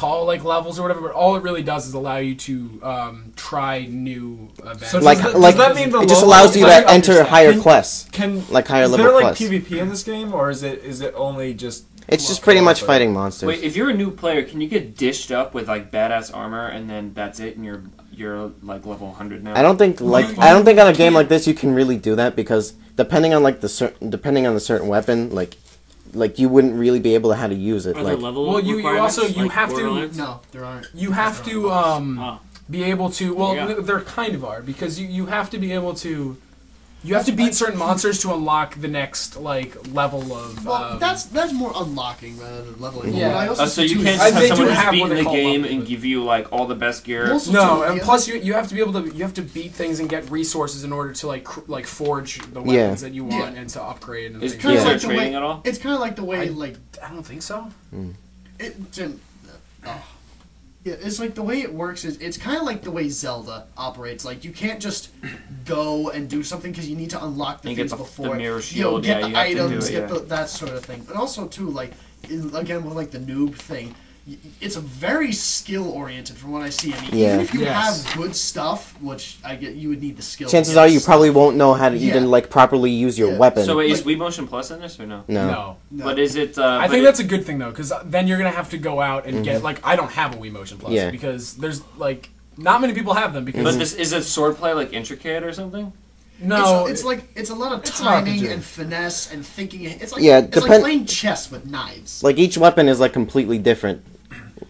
call like levels or whatever, but all it really does is allow you to um, try new events. So Like- does, that, like- does that mean the It just allows you Like to enter understand. higher Can- quests, Can like higher is level there like quests. PvP in this game, or is it is it only just It's just pretty much fighting monsters. Wait, if you're a new player, can you get dished up with like badass armor and then that's it, and you're you're like level 100 now? I don't think like I don't think on a game like this you can really do that because depending on like the certain depending on the certain weapon like like you wouldn't really be able to how to use it Are there like level Well, you- you also- you like have to- No, there aren't. you have to um, Oh. be able to. Well, Yeah. th- there kind of are because you, you have to be able to. You have to beat certain monsters to unlock the next like level of. Well, um, that's that's more unlocking rather than leveling. Yeah. But I also Oh, so you can't just have they someone who's have beaten the game and give you like all the best gear. Also- no, too, and yeah, plus you you have to be able to you have to beat things and get resources in order to like cr- like forge the weapons Yeah. that you want Yeah. and to upgrade and Is. Kinda is there like the trading way- at all? It's kind of like the way I- like I don't think so. Hmm. it. Jim, uh, oh. Yeah, it's like the way it works is it's kind of like the way Zelda operates. Like you can't just go and do something because you need to unlock the And things the- the before. mirror You'll shield, get yeah, the you have to do items, it, get yeah. the, that sort of thing. But also too, like again with like the noob thing, it's a very skill oriented from what I see. I mean, Yeah. even if you Yes. have good stuff, which I get, you would need the skill. chances are you stuff. probably won't know how to Yeah. even like properly use your Yeah. weapon So wait, is Wii Motion Plus in this or no? no. No. No. But is it? Uh, I think it- that's a good thing though, because then you're gonna have to go out and get like I don't have a Wii Motion Plus Yeah. because there's like not many people have them because But this is it swordplay like intricate or something? no, it's, it's like it's a lot of timing and finesse and thinking. It's like Yeah, it's like playing chess with knives. like each weapon is like completely different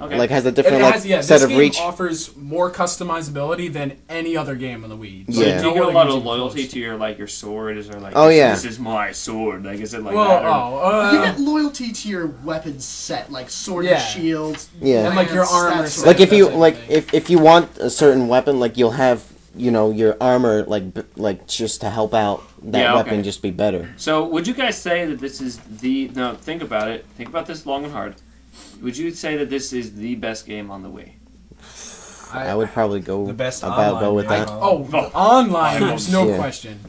Okay. like has a it different has, like yeah, set this of game reach offers more customizability than any other game on the Wii. So Yeah. do you No get a lot of loyalty to your like your sword? Is there like Oh, this, yeah. this is my sword? Like is it like well, that? or- oh, you uh, get loyalty to your weapon set, like sword Yeah. and shield. Yeah. And, like, your lance, armor set. like if you like everything. if, if you want a certain weapon like you'll have you know your armor like b- like just to help out that Yeah, weapon just be better So would you guys say that this is the no? Think about it. Think about this long and hard. Would you say that this is the best game on the Wii? I, would probably go The best about go online with game. that Oh, the online, there's no Yeah. question.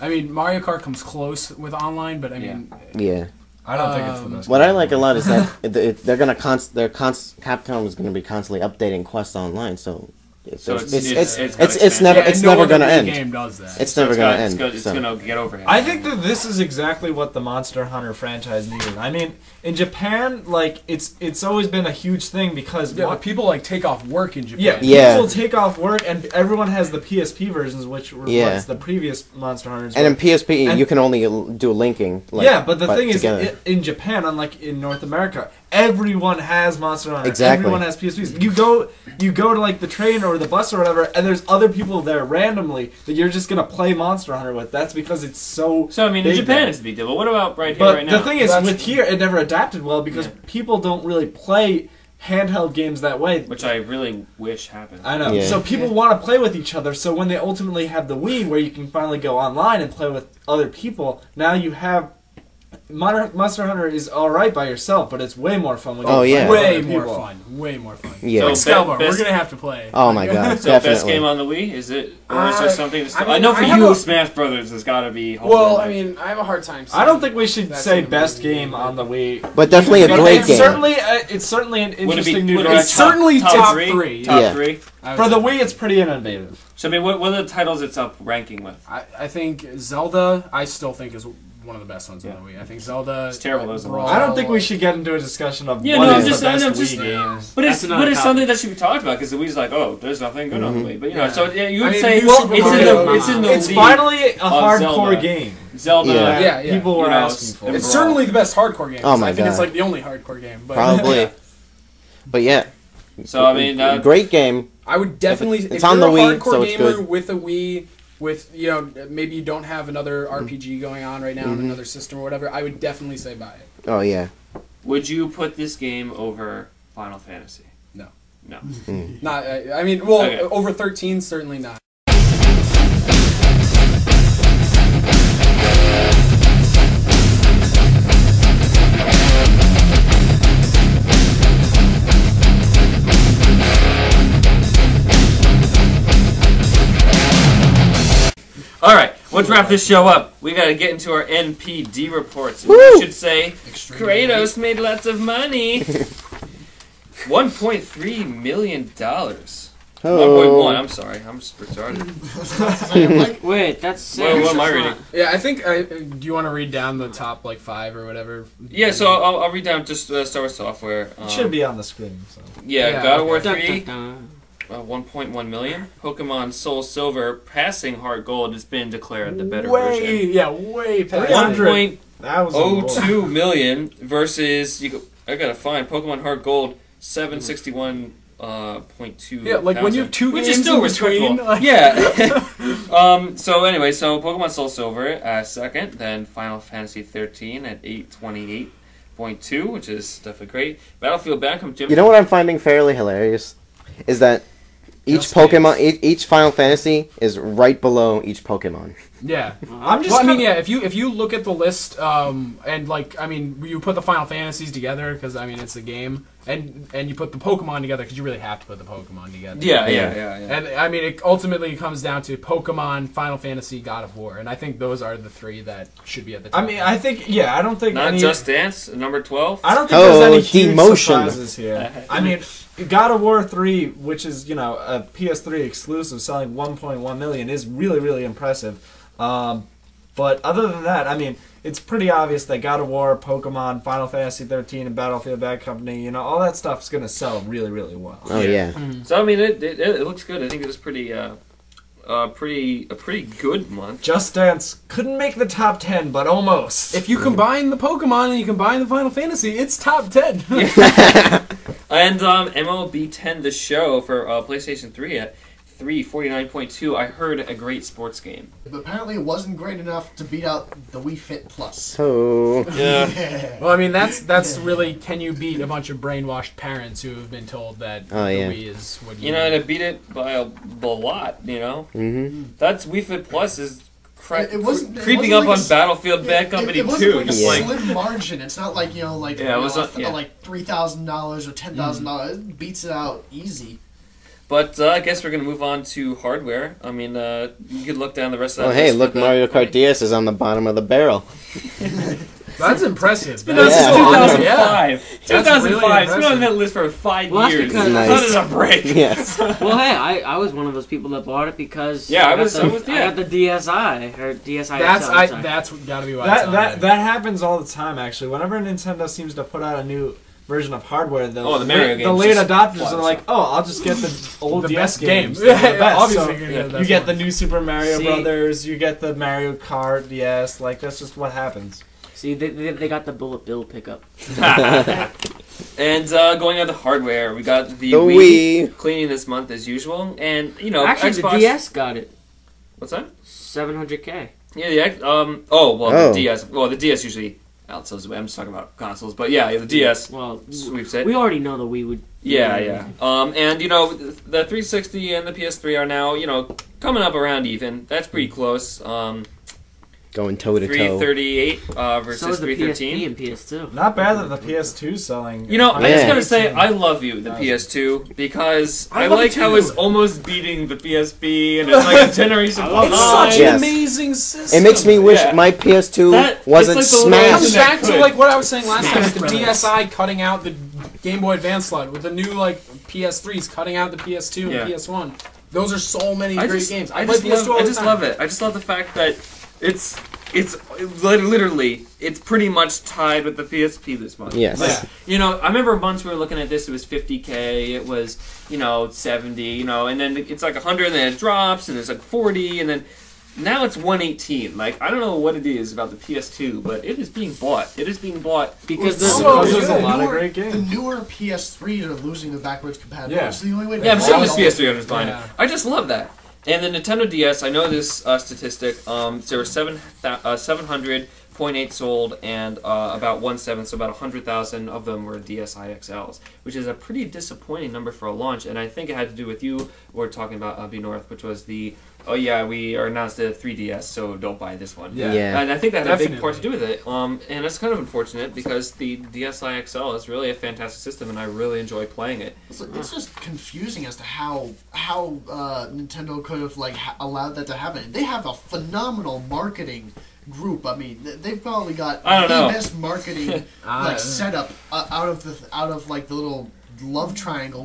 I mean, Mario Kart comes close with online, but I mean, yeah I don't think it's the Um, best. What I like a lot is that it, it, they're gonna const, they're const, Capcom is gonna be constantly updating quests Online, so it's So it's it's- it's it's- it's, it's it's, never yeah, it's no never gonna end. Game does that. It's So never it's gonna got- end. It's, go- it's so. gonna get over here. I think that this is exactly what the Monster Hunter franchise needed. I mean, in Japan, like it's it's always been a huge thing because yeah, what- people like take off work in Japan. yeah, Yeah. people take off work and everyone has the PSP versions, which reflects Yeah. the previous Monster Hunters. And in but- PSP, and- you can only do linking. Like, yeah, but the thing together. is, in Japan, unlike in North America, everyone has Monster Hunter. Exactly. Everyone has PSPs. You go, you go to like the train or the bus or whatever, and there's other people there randomly that you're just gonna play Monster Hunter with. That's because it's so. So I mean, in big Japan there. it's a big deal. But what about right here, But right now? the thing is, That's- with here, it never adapted well because Yeah. people don't really play handheld games that way. which I really wish happened. I know. Yeah. So people want to play with each other. So when they ultimately have the Wii, where you can finally go online and play with other people, now you have. Mon- Monster Hunter is all right by yourself, but it's way more fun when Oh, yeah. way more people. fun. Way more fun. yeah. So- Excalibur, best- we're gonna have to play. oh my god, So best game on the Wii is it, or is there something? To I I, mean, know for I you, a- Smash Brothers has got to be. Well, holding I mean, I have a hard time. I don't think we should say best game on the Wii. but definitely a great it's game. certainly uh, it's certainly an would it be, interesting new would it be top, certainly top, top three? three. Top Yeah. three. For the. Wii, it's pretty innovative. So I mean, what, what are the titles it's up ranking with? I, I think Zelda. I still think is one of the best ones Yeah. on the Wii. I think Zelda. It's terrible, those are Brawl, I don't think we should get into a discussion of Yeah, what no, is I'm the just- best I'm Wii just- But it's but it's something that should be talked about because the W's like, oh, there's nothing good on the. Wii. But you know, Yeah. so yeah, you I would mean, say well, it's in the it's in the It's league finally a hardcore Zelda. game. Zelda. Yeah. Yeah, yeah. People were You know, asking for. and It's certainly the best hardcore game. Oh 'cause my I think it's like the only hardcore game. But Probably. But yeah, So I mean, uh, great game. I would definitely. It's if on you're the a Wii, hardcore so it's gamer good. with a Wii, with you know maybe you don't have another RPG going on right now on Mhm. another system or whatever, I would definitely say buy it. Oh yeah. would you put this game over Final Fantasy? No. No. Not. I, I mean, well, Okay. over thirteen, certainly not. Let's wrap this show up. We got to get into our NPD reports. And Woo! We should say Extremely Kratos made lots of money. One point three million dollars. One point one. I'm sorry. I'm just retarded. like, Wait, that's Wait, what am I reading? Yeah, I think. I, do you want to read down the top like five or whatever? Yeah, so I'll, I'll read down just uh, Star Wars software. Um, It should be on the screen. So. Yeah, Yeah, God of War okay. Dun, three. dun, dun. Uh, 1.1 million. Pokemon Soul Silver passing Heart Gold has been declared the better way, version. yeah, way past. 300. That was a Oh, roll. two million versus you. Go, I gotta find Pokemon Heart Gold seven sixty one uh point two. Yeah, like when you have two which games is still in between, like- yeah. um. So anyway, so Pokemon Soul Silver uh, second, then Final Fantasy thirteen at eight twenty eight point two, which is definitely great. Battlefield Backup Jim. You know what I'm finding fairly hilarious is that each Pokemon, each Final Fantasy is right below each Pokemon. Yeah. I'm just. Well, I mean, yeah. If you if you look at the list, um, and like, I mean, you put the Final Fantasies together because I mean it's a game, and and you put the Pokemon together because you really have to put the Pokemon together. Yeah, yeah, Yeah. yeah, yeah. And I mean, it ultimately comes down to Pokemon, Final Fantasy, God of War, and I think those are the three that should be at the top. I mean, I think. Yeah, I don't think Not any. Just Dance number twelve. I don't think Oh, there's any huge demotion. surprises here. I mean, God of War 3, which is, you know, a PS3 exclusive selling 1.1 million is really, really impressive. Um, but other than that, I mean, it's pretty obvious that God of War, Pokemon, Final Fantasy 13, and Battlefield Bad Company, you know, all that stuff's going to sell really, really well. Oh Yeah. yeah. So I mean, it, it, it looks good. I think it was pretty, uh, uh, pretty a pretty good month. Just Dance couldn't make the top 10, but almost. if you combine the Pokemon and you combine the Final Fantasy, it's top ten. And um, MLB 10 the show for uh, PlayStation 3 at 349.2. I heard a great sports game. but apparently it wasn't great enough to beat out the Wii Fit Plus. Oh. Yeah. well, I mean, that's that's really can you beat a bunch of brainwashed parents who have been told that Oh, the yeah. Wii is what you You know, and I beat it by a, a lot. You know, hmm that's Wii Fit Plus is cre- It- it wasn't- it creeping wasn't up like on a s- Battlefield Yeah, Bad it- Company it, wasn't 2. like a Yeah. slim margin. It's not like you know, like Yeah, it you know, not- a- yeah. like three thousand dollars or ten thousand dollars. It beats it out easy. But uh, I guess we're gonna move on to hardware. I mean, uh, you could look down the rest of that. Oh hey, look, with the- Mario Kart DS is on the bottom of the barrel. That's impressive. It's Been That's on since 2005. 2005. it's been on that list for five Well, that's years. because- Nice. That is a break. Yes. Well, hey, I, I was one of those people that bought it because Yeah, I got was- The, I was- yeah. got the DSi or DSi. That's XL, I. That's gotta be why. it's that on that that happens all the time actually. Whenever Nintendo seems to put out a new version of hardware, the Oh, the Mario the games late adopters are like, oh, I'll just get the old the DS best games. games. They're the best. Obviously, So, you're yeah, get the you best get the new Super Mario See- Brothers, you get the Mario Kart DS. Like that's just what happens. See, they, they, they got the bullet bill pickup. and uh, going on to hardware, we got the, The Wii, Wii. cleaning this month as usual, and you know, Actually, Xbox. the DS got it. What's that? 700k. Yeah, the X- um. Oh well, Oh. the DS. Well, the DS usually the Wii. I'm just talking about consoles, but yeah, yeah the DS Well, sweeps it. we already know that we would. Yeah, yeah. Um, and you know, the 360 and the PS3 are now, you know, coming up around even. That's pretty close. Um, Going toe to toe. 338 uh, So versus is the PSP 313. and PS2. Not bad that the PS2 selling. You know, I just Yeah. gotta say, I love you, the PS2, because I, I like how it's almost beating the PSP, and it's like a generation I It's behind. such Yes. an amazing system. It makes me wish Yeah. my PS2 That- it's wasn't like the little It smashed. comes That back to like what I was saying last time with the Brothers. DSi cutting out the Game Boy Advance slot, with the new like PS3s cutting out the PS2 Yeah. and PS1. Those are so many I great just, games. I play just, PS2 love, all I the just time. love it. I just love the fact that it's it's literally it's pretty much tied with the PSP this month. Yes. Like, Yeah. You know, I remember months we were looking at this. It was 50k. It was you know 70. You know, and then it's like 100, and then it drops, and it's like 40, and then now it's 118. Like I don't know what it is about the PS2, but it is being bought. It is being bought. Because Well, the, so- there's a newer- lot of great games. The newer PS3 are losing the backwards compatibility. Yeah. It's the only way to Yeah, I'm sure buy this all- PS3 owners buying Yeah. it. I just love that. And the Nintendo DS, I know this uh, statistic. Um, there were seven uh, seven hundred point eight sold, and uh, about one seventh, so about hundred thousand of them were DSi XLs, which is a pretty disappointing number for a launch. And I think it had to do with you were talking about uh, B North, which was the oh yeah we announced the 3DS, so don't buy this one. Yeah. Yeah. And I think that had a big part to do with it. Um, and it's kind of unfortunate because the DSi XL is really a fantastic system, and I really enjoy playing it. It's, it's just confusing as to how how uh, Nintendo could have like ha- allowed that to happen. They have a phenomenal marketing group. I mean, they've probably got I don't the know. best marketing like setup uh, out of the out of like the little love Triangle. We